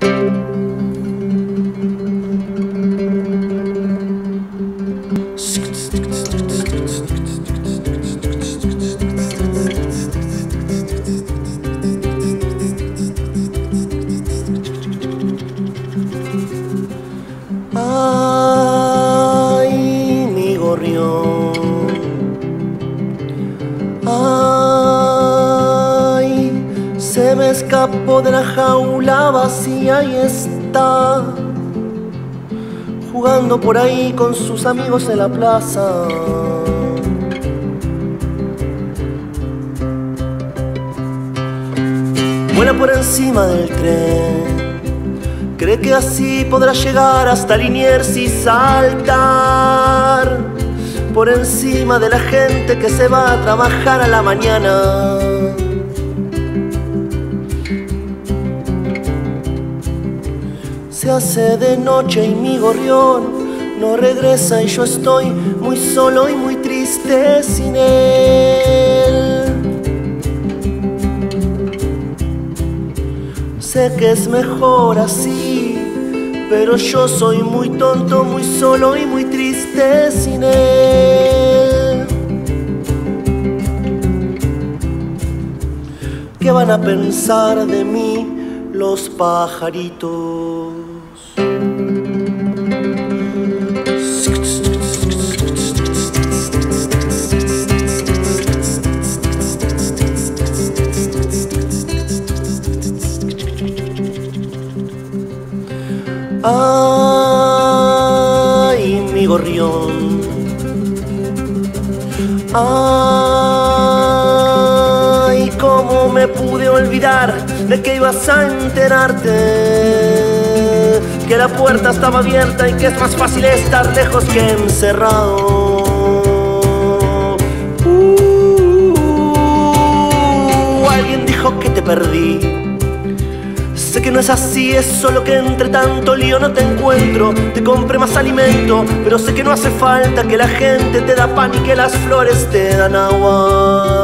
Ay, escapó de la jaula vacía y está jugando por ahí con sus amigos en la plaza. Vuela por encima del tren. Cree que así podrá llegar hasta Liniers y saltar por encima de la gente que se va a trabajar a la mañana. Se hace de noche y mi gorrión no regresa y yo estoy muy solo y muy triste sin él. Sé que es mejor así, pero yo soy muy tonto, muy solo y muy triste sin él. ¿Qué van a pensar de mí los pajaritos? Ay, mi gorrión. Ay, me pude olvidar de que ibas a enterarte. Que la puerta estaba abierta y que es más fácil estar lejos que encerrado. Uh, alguien dijo que te perdí. Sé que no es así, es solo que entre tanto lío no te encuentro. Te compré más alimento, pero sé que no hace falta que la gente te da pan y que las flores te dan agua.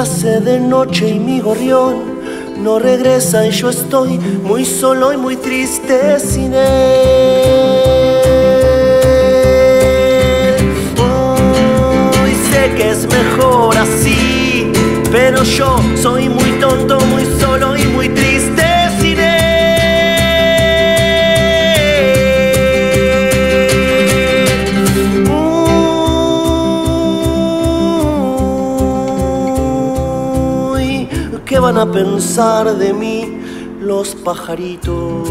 Hace de noche y mi gorrión no regresa y yo estoy muy solo y muy triste sin él. Hoy sé que es mejor así, pero yo soy muy tonto, muy van a pensar de mí los pajaritos?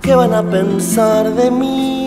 ¿Qué van a pensar de mí